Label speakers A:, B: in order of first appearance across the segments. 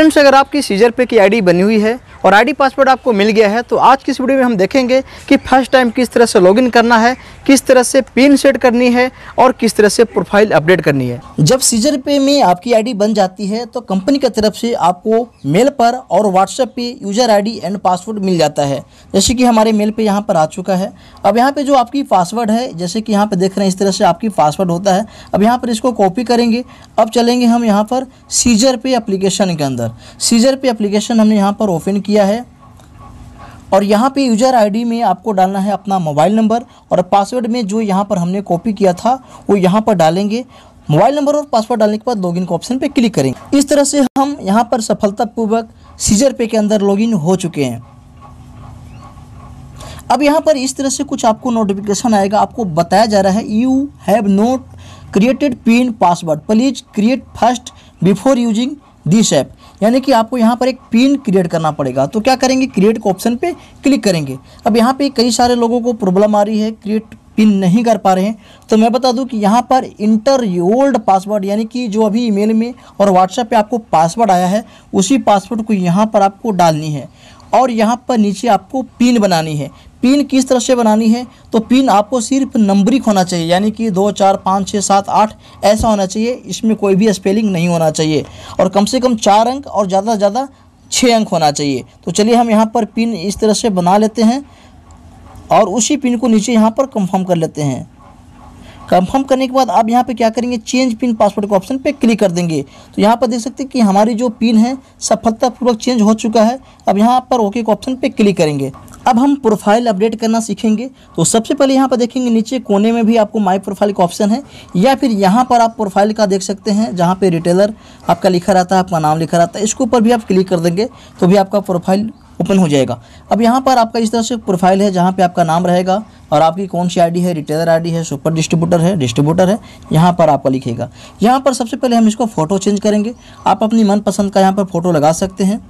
A: Friends, अगर आपकी scissor पे की आईडी बनी हुई है और आईडी पासवर्ड आपको मिल गया है तो आज की इस वीडियो में हम देखेंगे कि फ़र्स्ट टाइम किस तरह से लॉगिन करना है, किस तरह से पिन सेट करनी है और किस तरह से प्रोफ़ाइल अपडेट करनी है। जब सीजर पे में आपकी आईडी बन जाती है तो कंपनी की तरफ़ से आपको मेल पर और व्हाट्सएप पे यूज़र आईडी एंड पासवर्ड मिल जाता है। जैसे कि हमारे मेल पे यहाँ पर आ चुका है। अब यहाँ पर जो आपकी पासवर्ड है, जैसे कि यहाँ पर देख रहे हैं, इस तरह से आपकी पासवर्ड होता है। अब यहाँ पर इसको कॉपी करेंगे। अब चलेंगे हम यहाँ पर सीजर पे अप्लीकेशन के अंदर। सीजर पे एप्लीकेशन हमने यहाँ पर ओपन किया है। और यहाँ पे यूज़र आईडी में आपको डालना है अपना मोबाइल नंबर और पासवर्ड में जो यहाँ पर हमने कॉपी किया था, वो यहाँ पर डालेंगे। मोबाइल नंबर और पासवर्ड डालने के बाद लॉगिन के ऑप्शन पे क्लिक करेंगे। इस तरह से हम यहाँ पर सफलतापूर्वक सीजर पे के अंदर लॉगिन हो चुके हैं। अब यहाँ पर इस तरह से कुछ आपको नोटिफिकेशन आएगा। आपको बताया जा रहा है you have not created pin password please create first before using this app यानी कि आपको यहाँ पर एक पिन क्रिएट करना पड़ेगा। तो क्या करेंगे? क्रिएट के ऑप्शन पे क्लिक करेंगे। अब यहाँ पे कई सारे लोगों को प्रॉब्लम आ रही है क्रिएट पिन नहीं कर पा रहे हैं। तो मैं बता दूँ कि यहाँ पर इंटर ओल्ड पासवर्ड यानी कि जो अभी ईमेल में और व्हाट्सएप पे आपको पासवर्ड आया है, उसी पासवर्ड को यहाँ पर आपको डालनी है। और यहाँ पर नीचे आपको पिन बनानी है। पिन किस तरह से बनानी है तो पिन आपको सिर्फ़ नंबरिक होना चाहिए, यानी कि दो, चार, पाँच छः सात, आठ, ऐसा होना चाहिए, इसमें कोई भी स्पेलिंग नहीं होना चाहिए। और कम से कम चार अंक और ज़्यादा से ज़्यादा छः अंक होना चाहिए। तो चलिए हम यहाँ पर पिन इस तरह से बना लेते हैं और उसी पिन को नीचे यहाँ पर कंफर्म कर लेते हैं। कंफर्म करने के बाद आप यहाँ पे क्या करेंगे चेंज पिन पासवर्ड के ऑप्शन पे क्लिक कर देंगे। तो यहाँ पर देख सकते हैं कि हमारी जो पिन है, सफलतापूर्वक चेंज हो चुका है। अब यहाँ पर ओके के ऑप्शन पे क्लिक करेंगे। अब हम प्रोफ़ाइल अपडेट करना सीखेंगे। तो सबसे पहले यहाँ पर देखेंगे, नीचे कोने में भी आपको माई प्रोफ़ाइल का ऑप्शन है, या फिर यहाँ पर आप प्रोफ़ाइल का देख सकते हैं, जहाँ पे रिटेलर आपका लिखा रहता है, आपका नाम लिखा रहता है, इसके ऊपर भी आप क्लिक कर देंगे तो भी आपका प्रोफ़ाइल ओपन हो जाएगा। अब यहाँ पर आपका इस तरह से प्रोफ़ाइल है, जहाँ पे आपका नाम रहेगा, और आपकी कौन सी आईडी है रिटेलर आईडी है सुपर डिस्ट्रीब्यूटर है डिस्ट्रीब्यूटर है, यहाँ पर आपका लिखेगा। यहाँ पर सबसे पहले हम इसको फ़ोटो चेंज करेंगे। आप अपनी मनपसंद का यहाँ पर फ़ोटो लगा सकते हैं।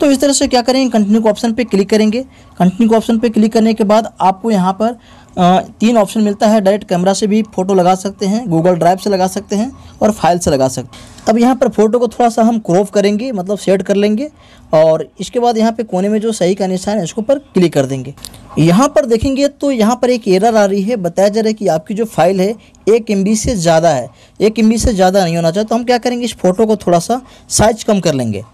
A: तो इस तरह से क्या करेंगे? कंटिन्यू के ऑप्शन पे क्लिक करेंगे। कंटिन्यू के ऑप्शन पे क्लिक करने के बाद आपको यहाँ पर तीन ऑप्शन मिलता है। डायरेक्ट कैमरा से भी फ़ोटो लगा सकते हैं गूगल ड्राइव से लगा सकते हैं और फ़ाइल से लगा सकते हैं। अब यहाँ पर फ़ोटो को थोड़ा सा हम क्रॉप करेंगे मतलब सेट कर लेंगे और इसके बाद यहाँ पे कोने में जो सही का निशान है, इसके ऊपर क्लिक कर देंगे। यहाँ पर देखेंगे तो यहाँ पर एक एरर आ रही है। बताया जा रहा है कि आपकी जो फ़ाइल है, एक एम से ज़्यादा है। एक एम से ज़्यादा नहीं होना चाहिए। तो हम क्या करेंगे? इस फ़ोटो को थोड़ा सा साइज़ कम कर लेंगे।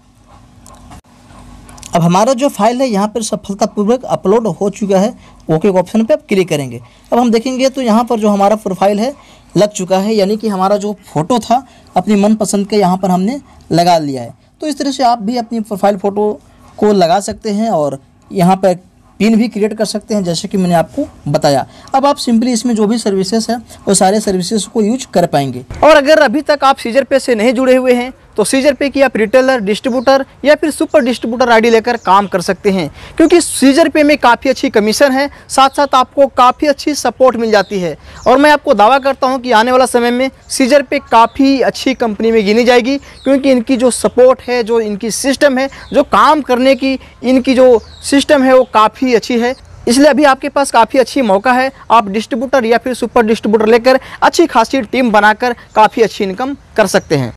A: अब हमारा जो फ़ाइल है, यहाँ पर सफलतापूर्वक अपलोड हो चुका है। ओके ऑप्शन पे आप क्लिक करेंगे। अब हम देखेंगे तो यहाँ पर जो हमारा प्रोफ़ाइल है, लग चुका है। यानी कि हमारा जो फ़ोटो था, अपनी मनपसंद के यहाँ पर हमने लगा लिया है। तो इस तरह से आप भी अपनी प्रोफ़ाइल फ़ोटो को लगा सकते हैं और यहाँ पर पिन भी क्रिएट कर सकते हैं, जैसे कि मैंने आपको बताया। अब आप सिंपली इसमें जो भी सर्विसेज़ है, वो सारे सर्विसेज़ को यूज़ कर पाएँगे। और अगर अभी तक आप सीजर पे से नहीं जुड़े हुए हैं तो सीजर पे की आप रिटेलर डिस्ट्रीब्यूटर या फिर सुपर डिस्ट्रीब्यूटर आईडी लेकर काम कर सकते हैं। क्योंकि सीजर पे में काफ़ी अच्छी कमीशन है साथ साथ आपको काफ़ी अच्छी सपोर्ट मिल जाती है। और मैं आपको दावा करता हूँ कि आने वाला समय में सीजर पे काफ़ी अच्छी कंपनी में गिनी जाएगी, क्योंकि इनकी जो सपोर्ट है, जो इनकी सिस्टम है, जो काम करने की इनकी जो सिस्टम है, वो काफ़ी अच्छी है। इसलिए अभी आपके पास काफ़ी अच्छी मौका है, आप डिस्ट्रीब्यूटर या फिर सुपर डिस्ट्रीब्यूटर लेकर अच्छी खासी टीम बनाकर काफ़ी अच्छी इनकम कर सकते हैं।